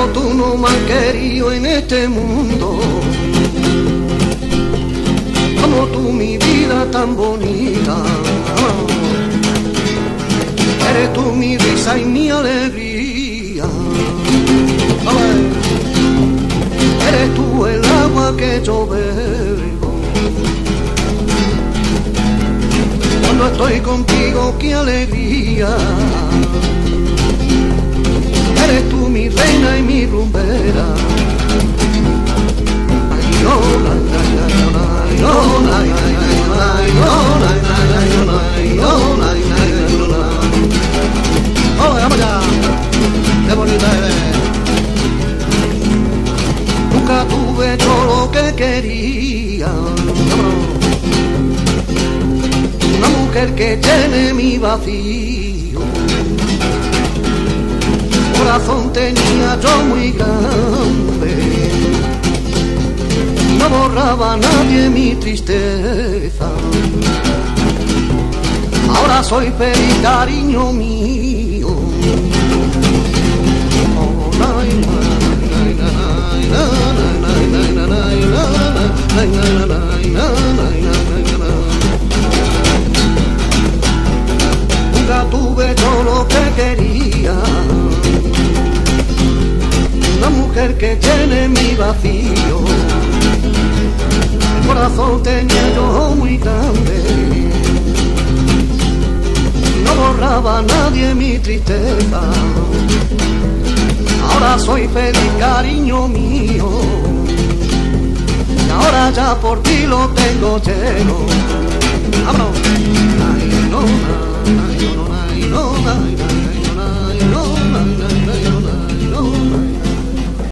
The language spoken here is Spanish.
como tú no me has querido en este mundo. Como tú mi vida tan bonita. Eres tú mi risa y mi alegría. Eres tú el agua que yo bebo. Cuando estoy contigo, qué alegría. Nunca tuve todo lo que quería. Una mujer que llene mi vacío. Corazón tenía yo muy grande. No borraba nadie mi tristeza. Ahora soy feliz, cariño mío. Nunca tuve todo lo que quería. Una mujer que llene mi vacío. El corazón tenía yo muy grande. No borraba nadie mi tristeza. Ahora soy feliz, cariño mío. Ahora ya por ti lo tengo lleno. Vámonos.